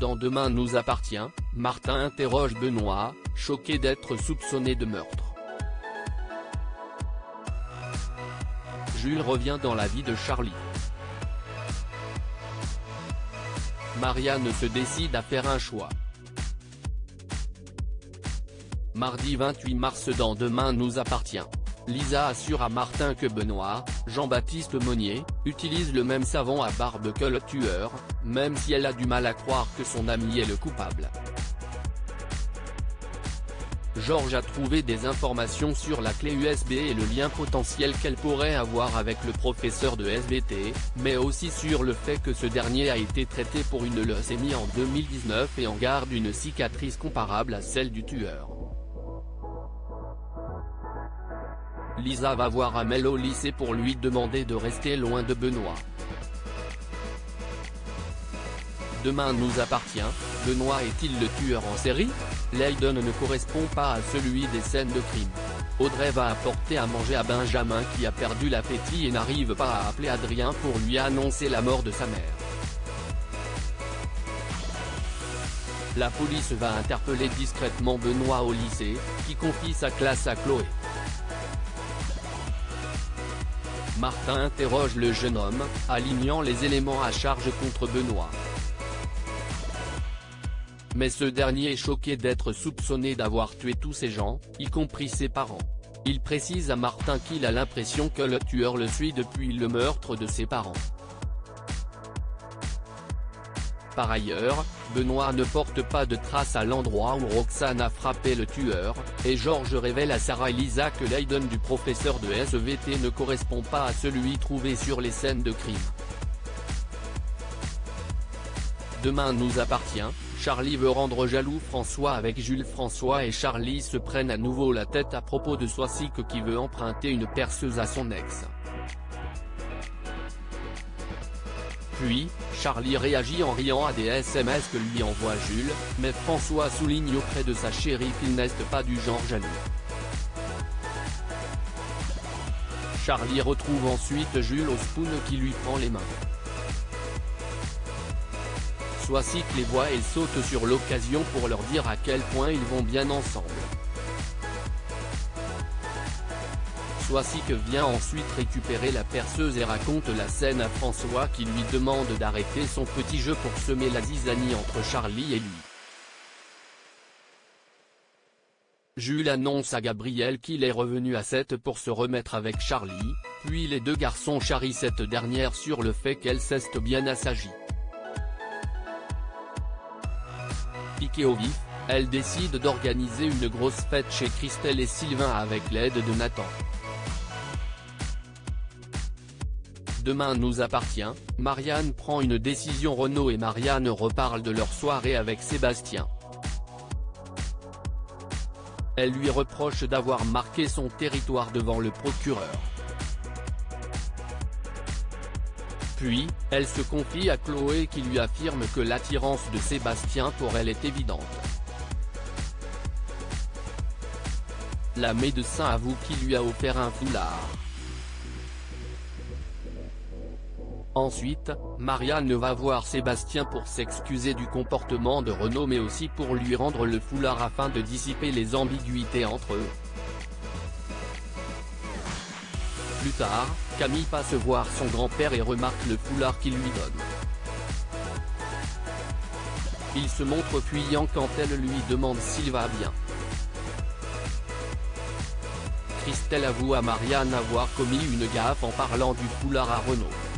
Dans Demain nous appartient, Martin interroge Benoît, choqué d'être soupçonné de meurtre. Jules revient dans la vie de Charlie. Marianne se décide à faire un choix. Mardi 28 mars dans Demain nous appartient. Lisa assure à Martin que Benoît, Jean-Baptiste Monnier, utilise le même savon à barbe que le tueur, même si elle a du mal à croire que son ami est le coupable. Georges a trouvé des informations sur la clé USB et le lien potentiel qu'elle pourrait avoir avec le professeur de SVT, mais aussi sur le fait que ce dernier a été traité pour une leucémie en 2019 et en garde une cicatrice comparable à celle du tueur. Lisa va voir Amel au lycée pour lui demander de rester loin de Benoît. Demain nous appartient, Benoît est-il le tueur en série? Leiden ne correspond pas à celui des scènes de crime. Audrey va apporter à manger à Benjamin qui a perdu l'appétit et n'arrive pas à appeler Adrien pour lui annoncer la mort de sa mère. La police va interpeller discrètement Benoît au lycée, qui confie sa classe à Chloé. Martin interroge le jeune homme, alignant les éléments à charge contre Benoît. Mais ce dernier est choqué d'être soupçonné d'avoir tué tous ces gens, y compris ses parents. Il précise à Martin qu'il a l'impression que le tueur le suit depuis le meurtre de ses parents. Par ailleurs, Benoît ne porte pas de traces à l'endroit où Roxane a frappé le tueur, et Georges révèle à Sarah Elisa que l'Aiden du professeur de SVT ne correspond pas à celui trouvé sur les scènes de crime. Demain nous appartient, Charlie veut rendre jaloux François avec Jules François et Charlie se prennent à nouveau la tête à propos de Soisic qui veut emprunter une perceuse à son ex. Puis, Charlie réagit en riant à des SMS que lui envoie Jules, mais François souligne auprès de sa chérie qu'il n'est pas du genre jaloux. Charlie retrouve ensuite Jules au spoon qui lui prend les mains. Soisic les voit et saute sur l'occasion pour leur dire à quel point ils vont bien ensemble. Soisic vient ensuite récupérer la perceuse et raconte la scène à François qui lui demande d'arrêter son petit jeu pour semer la zizanie entre Charlie et lui. Jules annonce à Gabriel qu'il est revenu à 7 pour se remettre avec Charlie, puis les deux garçons charrient cette dernière sur le fait qu'elle s'est bien assagie. Piqué au vif, elle décide d'organiser une grosse fête chez Christelle et Sylvain avec l'aide de Nathan. Demain nous appartient, Marianne prend une décision Renaud et Marianne reparlent de leur soirée avec Sébastien. Elle lui reproche d'avoir marqué son territoire devant le procureur. Puis, elle se confie à Chloé qui lui affirme que l'attirance de Sébastien pour elle est évidente. La médecin avoue qu'il lui a offert un foulard. Ensuite, Marianne va voir Sébastien pour s'excuser du comportement de Renaud mais aussi pour lui rendre le foulard afin de dissiper les ambiguïtés entre eux. Plus tard, Camille passe voir son grand-père et remarque le foulard qu'il lui donne. Il se montre fuyant quand elle lui demande s'il va bien. Christelle avoue à Marianne avoir commis une gaffe en parlant du foulard à Renaud.